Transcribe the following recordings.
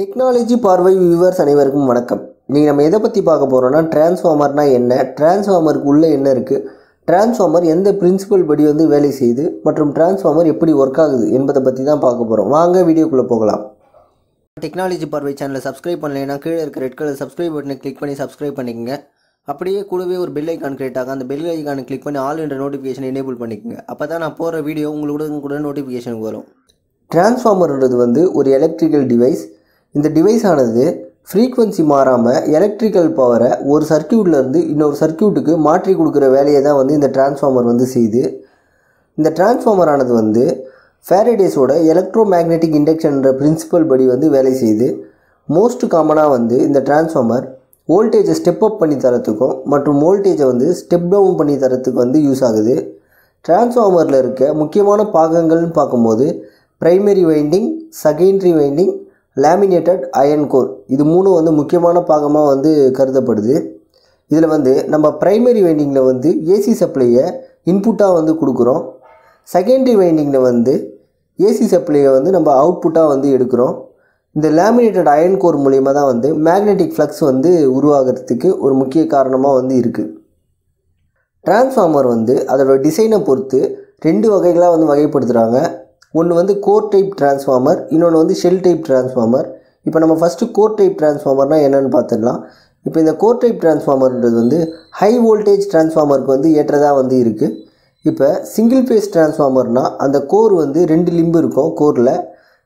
Technology பார்வை viewers அனைவருக்கும் வணக்கம். இன்றைக்கி நம்ம எதை பற்றி பார்க்க போகிறோம்னா டிரான்ஸ்ஃபார்மர்னால் என்ன? டிரான்ஸ்ஃபார்மருக்கு உள்ளே என்ன இருக்குது டிரான்ஸ்ஃபார்மர் எந்த பிரின்சிபல் படி வந்து வேலை செய்யுது? மற்றும் டிரான்ஸ்ஃபார்மர் எப்படி ஒர்க் ஆகுது? என்பதை பற்றி தான் பார்க்க போகிறோம் வாங்க வீடியோக்குள்ளே போகலாம். டெக்னாலஜி பார்வை சேனலை சப்ஸ்கிரைப் பண்ணலைன்னா கீழே இருக்க ரெட் கலர் சப்ஸ்கிரைப் பட்டனை கிளிக் பண்ணி சப்ஸ்கிரைப் பண்ணிக்கங்க. அப்படியே கூடவே ஒரு பெல் ஐக்கான் கிரியேட் ஆகும் அந்த பெல் ஐக்கானை கிளிக் பண்ணி ஆல் என்ற நோட்டிஃபிகேஷன் எனேபிள் பண்ணிக்கோங்க. அப்போ தான் நான் போகிற வீடியோ உங்களுக்கு கூட நோட்டிஃபிகேஷனுக்கு வரும். டிரான்ஸ்ஃபார்மர்ன்றது வந்து ஒரு எலக்ட்ரிக்கல் டிவைஸ் இந்த டிவைஸ் ஆனது ஃப்ரீக்வன்சி மாறாமல் எலக்ட்ரிக்கல் பவரை ஒரு சர்க்கியூட்லேருந்து இன்னொரு சர்க்கியூட்டுக்கு மாற்றி கொடுக்குற வேலையை தான் வந்து இந்த டிரான்ஸ்ஃபார்மர் வந்து செய்யுது இந்த டிரான்ஸ்ஃபார்மர் ஆனது வந்து ஃபேரடேஸோட எலக்ட்ரோ மேக்னெட்டிக் இண்டக்ஷன்ற பிரின்சிபல் படி வந்து வேலை செய்யுது மோஸ்ட் காமனாக வந்து இந்த டிரான்ஸ்ஃபார்மர் வோல்டேஜை ஸ்டெப் அப் பண்ணி தரத்துக்கும் மற்றும் வோல்டேஜை வந்து ஸ்டெப் டவுன் பண்ணி தரத்துக்கு வந்து யூஸ் ஆகுது. டிரான்ஸ்ஃபார்மரில் இருக்க முக்கியமான பாகங்கள்னு பார்க்கும்போது primary winding secondary winding laminated iron core. இது மூணும் வந்து முக்கியமான பாகமாக வந்து கருதப்படுது. இதில் வந்து நம்ம ப்ரைமரி வைண்டிங்கில் வந்து ஏசி சப்ளையை இன்புட்டாக வந்து கொடுக்குறோம். செகண்டரி வைண்டிங்கில் வந்து ஏசி சப்ளையை வந்து நம்ம அவுட்புட்டாக வந்து எடுக்கிறோம். இந்த லேமினேட்டட் அயன் கோர் மூலிமா தான் வந்து மேக்னெட்டிக் ஃப்ளக்ஸ் வந்து உருவாகிறதுக்கு ஒரு முக்கிய காரணமாக வந்து இருக்குது டிரான்ஸ்ஃபார்மர் வந்து அதோட டிசைனை பொறுத்து ரெண்டு வகைகளாக வந்து வகைப்படுத்துகிறாங்க ஒன்று வந்து கோர் டைப் டிரான்ஸ்ஃபார்மர் இன்னொன்று வந்து ஷெல் டைப் டிரான்ஸ்ஃபார்மர் இப்போ நம்ம ஃபஸ்ட்டு கோர் டைப் டிரான்ஸ்ஃபார்மர்னால் என்னென்னு பார்த்துடலாம் இப்போ இந்த கோர் டைப் டிரான்ஸ்ஃபார்மர்ன்றது வந்து ஹை வோல்டேஜ் டிரான்ஸ்ஃபார்மருக்கு வந்து ஏற்றதாக வந்து இருக்குது இப்போ சிங்கிள் ஃபேஸ் டிரான்ஸ்ஃபார்மர்னால் அந்த கோர் வந்து ரெண்டு லிம்பு இருக்கும் கோரில்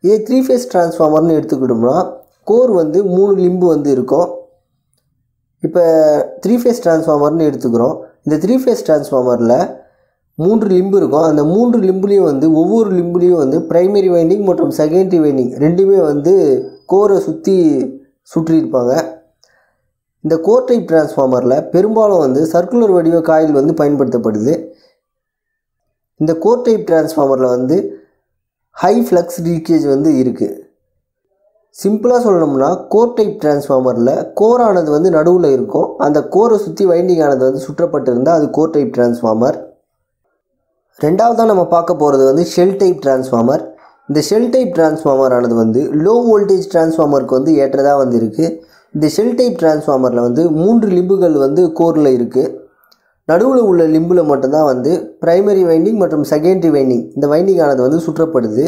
இதே த்ரீ ஃபேஸ் டிரான்ஸ்ஃபார்மர்னு எடுத்துக்கிட்டோம்னா கோர் வந்து மூணு லிம்பு வந்து இருக்கும். இப்போ த்ரீ ஃபேஸ் டிரான்ஸ்ஃபார்மர்னு எடுத்துக்கிறோம். இந்த த்ரீ ஃபேஸ் டிரான்ஸ்ஃபார்மரில் மூன்று லிம்பு இருக்கும். அந்த மூன்று லிம்புலேயும் வந்து ஒவ்வொரு லிம்புலேயும் வந்து ப்ரைமரி வைண்டிங் மற்றும் செகண்டரி வைண்டிங் ரெண்டுமே வந்து கோரை சுற்றி சுற்றியிருப்பாங்க. இந்த கோர் டைப் டிரான்ஸ்ஃபார்மரில் பெரும்பாலும் வந்து சர்க்குலர் வடிவ காயில் வந்து பயன்படுத்தப்படுது. இந்த கோர் டைப் டிரான்ஸ்ஃபார்மரில் வந்து ஹை ஃப்ளக்ஸ் லீக்கேஜ் வந்து இருக்குது சிம்பிளாக சொல்லணும்னா கோர் டைப் டிரான்ஸ்ஃபார்மரில் கோரானது வந்து நடுவில் இருக்கும். அந்த கோரை சுற்றி வைண்டிங் ஆனது வந்து சுற்றப்பட்டிருந்தால் அது கோர் டைப் டிரான்ஸ்ஃபார்மர் ரெண்டாவதாக நம்ம பார்க்க போகிறது வந்து ஷெல் டைப் டிரான்ஸ்ஃபார்மர் இந்த ஷெல் டைப் டிரான்ஸ்ஃபார்மர் ஆனது வந்து லோ வோல்டேஜ் டிரான்ஸ்ஃபார்மருக்கு வந்து ஏற்றதாக வந்து இருக்குது இந்த ஷெல் டைப் டிரான்ஸ்ஃபார்மரில் வந்து மூன்று லிம்புகள் வந்து கோரில் இருக்குது நடுவில் உள்ள லிம்பில் மட்டும்தான் வந்து ப்ரைமரி வைண்டிங் மற்றும் செகண்டரி வைண்டிங் இந்த வைண்டிங் ஆனது வந்து சுற்றப்படுது.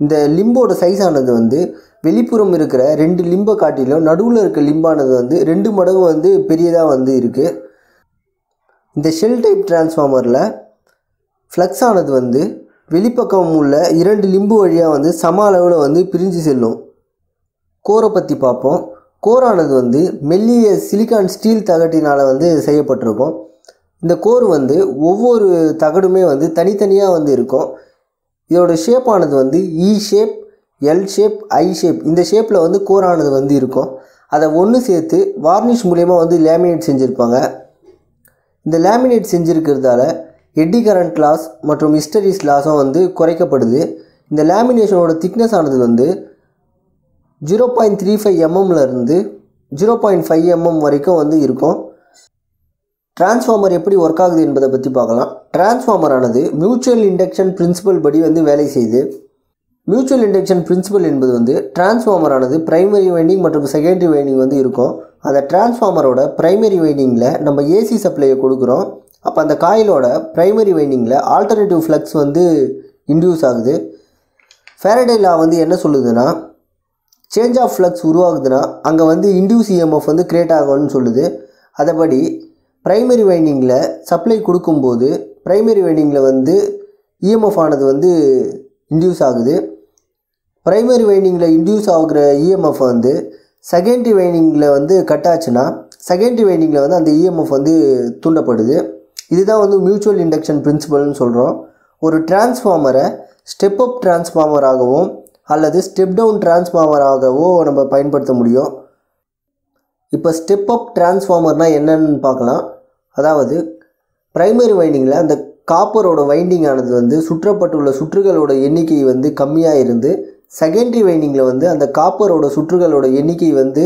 இந்த லிம்போட சைஸ் ஆனது வந்து வெளிப்புறம் இருக்கிற ரெண்டு லிம்பை காட்டிலும் நடுவில் இருக்க லிம்பானது வந்து ரெண்டு மடங்கு வந்து பெரியதாக வந்து இருக்குது இந்த ஷெல் டைப் டிரான்ஸ்ஃபார்மரில் ஃப்ளக்ஸ் ஆனது வந்து வெளிப்பக்கம் உள்ள இரண்டு லிம்பு வழியாக வந்து சம அளவில் வந்து பிரிஞ்சு செல்லும். கோரை பற்றி பார்ப்போம். கோரானது வந்து மெல்லிய சிலிக்கான் ஸ்டீல் தகட்டினால் வந்து செய்யப்பட்டிருக்கும். இந்த கோர் வந்து ஒவ்வொரு தகடுமே வந்து தனித்தனியாக வந்து இருக்கும். இதோட ஷேப்பானது வந்து E shape L shape I shape இந்த ஷேப்பில் வந்து கோரானது வந்து இருக்கும். அதை ஒன்று சேர்த்து வார்னிஷ் மூலயமா வந்து லேமினேட் செஞ்சுருப்பாங்க. இந்த லேமினேட் செஞ்சுருக்கிறதால எட்டி கரண்ட் லாஸ் மற்றும் ஹிஸ்டரிஸ் லாஸும் வந்து குறைக்கப்படுது. இந்த லேமினேஷனோட திக்னஸ் ஆனது வந்து ஜீரோ பாயிண்ட் த்ரீ ஃபைவ் எம்எம்லேருந்து ஜீரோ பாயிண்ட் ஃபைவ் எம்எம் வரைக்கும் வந்து இருக்கும். டிரான்ஸ்ஃபார்மர் எப்படி ஒர்க் ஆகுது என்பதை பற்றி பார்க்கலாம். டிரான்ஸ்ஃபார்மர் ஆனது மியூச்சுவல் இண்டக்ஷன் பிரின்சிபல் படி வந்து வேலை செய்யுது. மியூச்சுவல் இண்டக்ஷன் பிரின்சிபல் என்பது வந்து டிரான்ஸ்ஃபார்மர் ஆனது பிரைமரி வைண்டிங் மற்றும் செகண்டரி வைண்டிங் வந்து இருக்கும். அந்த டிரான்ஸ்ஃபார்மரோட பிரைமரி வைண்டிங்கில் நம்ம ஏசி சப்ளையை கொடுக்குறோம். அப்போ அந்த காயிலோட ப்ரைமரி வைண்டிங்கில் ஆல்டர்னேட்டிவ் ஃப்ளக்ஸ் வந்து இன்டியூஸ் ஆகுது. ஃபேரடே லா வந்து என்ன சொல்லுதுன்னா சேஞ்ச் ஆஃப் ஃப்ளக்ஸ் உருவாகுதுன்னா அங்கே வந்து இன்டியூஸ் இஎம்எஃப் வந்து க்ரியேட் ஆகும்னு சொல்லுது. அதபடி ப்ரைமரி வைண்டிங்கில் சப்ளை கொடுக்கும்போது ப்ரைமரி வைண்டிங்கில் வந்து இஎம்எஃப் ஆனது வந்து இன்டியூஸ் ஆகுது. ப்ரைமரி வைண்டிங்கில் இன்டியூஸ் ஆகுற இஎம்எஃப் வந்து செகண்டரி வைண்டிங்கில் வந்து கட் ஆச்சுன்னா செகண்டரி வைண்டிங்கில் வந்து அந்த இஎம்எஃப் வந்து தூண்டப்படுது. இதுதான் வந்து மியூச்சுவல் இண்டக்ஷன் பிரின்சிபல்னு சொல்கிறோம் ஒரு டிரான்ஸ்ஃபார்மரை ஸ்டெப் அப் டிரான்ஸ்ஃபார்மராகவும் அல்லது ஸ்டெப் டவுன் டிரான்ஸ்ஃபார்மராகவோ நம்ம பயன்படுத்த முடியும். இப்போ ஸ்டெப் அப் டிரான்ஸ்ஃபார்மர்னால் என்னன்னு பார்க்கலாம். அதாவது ப்ரைமரி வைண்டிங்கில் அந்த காப்பரோட வைண்டிங் ஆனது வந்து சுற்றப்பட்டுள்ள சுற்றுகளோட எண்ணிக்கை வந்து கம்மியாக இருந்து செகண்டரி வைண்டிங்கில் வந்து அந்த காப்பரோட சுற்றுகளோட எண்ணிக்கை வந்து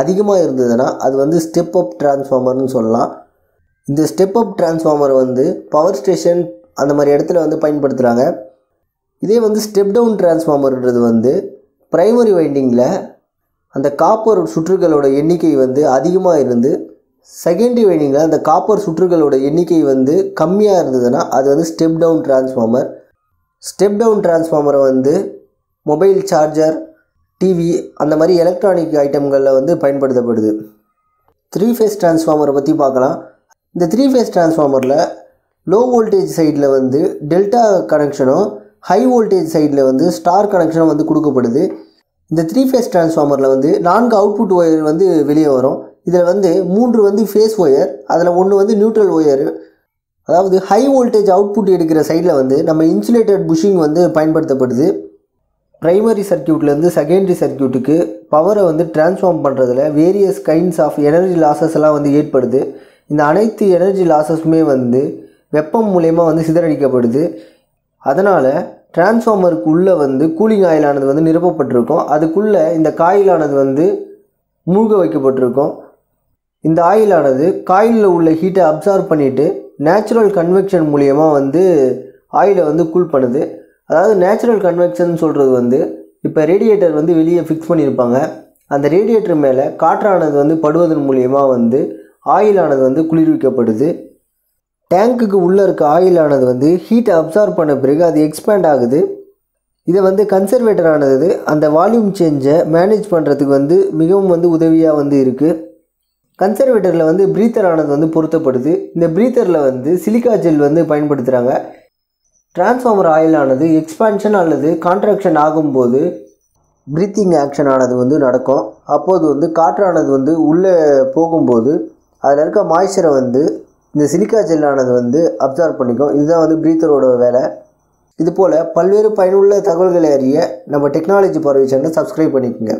அதிகமாக இருந்ததுன்னா அது வந்து ஸ்டெப் அப் டிரான்ஸ்ஃபார்மர்னு சொல்லலாம். இந்த ஸ்டெப் அப் டிரான்ஸ்ஃபார்மர் வந்து பவர் ஸ்டேஷன் அந்த மாதிரி இடத்துல வந்து பயன்படுத்துகிறாங்க இதே வந்து ஸ்டெப் டவுன் டிரான்ஸ்ஃபார்மர்ன்றது வந்து ப்ரைமரி வைண்டிங்கில் அந்த காப்பர் சுற்றுகளோட எண்ணிக்கை வந்து அதிகமாக இருந்து செகண்டரி வைண்டிங்கில் அந்த காப்பர் சுற்றுகளோட எண்ணிக்கை வந்து கம்மியாக இருந்ததுன்னா அது வந்து step down transformer step down டிரான்ஸ்ஃபார்மரை வந்து மொபைல் சார்ஜர் டிவி அந்த மாதிரி எலக்ட்ரானிக் ஐட்டம்களில் வந்து பயன்படுத்தப்படுது. த்ரீ ஃபேஸ் டிரான்ஸ்ஃபார்மரை பற்றி பார்க்கலாம். இந்த த்ரீ ஃபேஸ் டிரான்ஸ்ஃபார்மரில் லோ வோல்டேஜ் சைடில் வந்து டெல்டா கனெக்ஷனும் ஹை வோல்டேஜ் சைடில் வந்து ஸ்டார் கனெக்ஷனும் வந்து கொடுக்கப்படுது. இந்த த்ரீ ஃபேஸ் டிரான்ஸ்ஃபார்மரில் வந்து நான்கு அவுட்புட் ஒயர் வந்து வெளியே வரும். இதில் வந்து மூன்று வந்து ஃபேஸ் ஒயர் அதில் ஒன்று வந்து நியூட்ரல் ஒயர் அதாவது ஹை வோல்டேஜ் அவுட்புட் எடுக்கிற சைடில் வந்து நம்ம இன்சுலேட்டட் புஷிங் வந்து பயன்படுத்தப்படுது. ப்ரைமரி சர்க்கியூட்லேருந்து செகண்டரி சர்க்கியூட்டுக்கு பவரை வந்து டிரான்ஸ்ஃபார்ம் பண்ணுறதுல various kinds of energy losses எல்லாம் வந்து ஏற்படுது. இந்த அனைத்து எனர்ஜி லாசஸுமே வந்து வெப்பம் மூலயமா வந்து சிதறடிக்கப்படுது. அதனால் டிரான்ஸ்ஃபார்மருக்கு உள்ளே வந்து கூலிங் ஆயிலானது வந்து நிரப்பப்பட்டிருக்கும். அதுக்குள்ளே இந்த காயிலானது வந்து மூழ்க வைக்கப்பட்டிருக்கும். இந்த ஆயிலானது காயிலில் உள்ள ஹீட்டை அப்சார்வ் பண்ணிவிட்டு நேச்சுரல் கன்வெக்ஷன் மூலயமா வந்து ஆயிலை வந்து கூல் பண்ணுது. அதாவது நேச்சுரல் கன்வெக்ஷன் சொல்கிறது வந்து இப்போ ரேடியேட்டர் வந்து வெளியே ஃபிக்ஸ் பண்ணியிருப்பாங்க அந்த ரேடியேட்டர் மேலே காற்றானது வந்து படுவதன் மூலியமாக வந்து ஆயிலானது வந்து குளிர்விக்கப்படுது. டேங்க்குக்கு உள்ளே இருக்க ஆயிலானது வந்து ஹீட்டை அப்சார்ப் பண்ண பிறகு அது எக்ஸ்பேண்ட் ஆகுது. இதை வந்து கன்சர்வேட்டர் ஆனது அந்த வால்யூம் சேஞ்சை மேனேஜ் பண்ணுறதுக்கு வந்து மிகவும் வந்து உதவியாக வந்து இருக்குது கன்சர்வேட்டரில் வந்து ப்ரீத்தர் ஆனது வந்து பொருத்தப்படுது. இந்த ப்ரீத்தரில் வந்து சிலிக்கா ஜெல் வந்து பயன்படுத்துகிறாங்க டிரான்ஸ்ஃபார்மர் ஆயிலானது எக்ஸ்பான்ஷன் அல்லது கான்ட்ராக்ஷன் ஆகும்போது ப்ரீத்திங் ஆக்ஷன் ஆனது வந்து நடக்கும். அப்போது வந்து காற்றானது வந்து உள்ளே போகும்போது அதில் இருக்க மாய்ச்சரை வந்து இந்த சிலிக்கா ஜெல்லானது வந்து அப்சார்வ் பண்ணிக்கும். இதுதான் வந்து ப்ரீத்தரோட வேலை. இது போல் பல்வேறு பயனுள்ள தகவல்களை அறிய நம்ம டெக்னாலஜி பார்வை சேனலை சப்ஸ்கிரைப் பண்ணிக்கோங்க.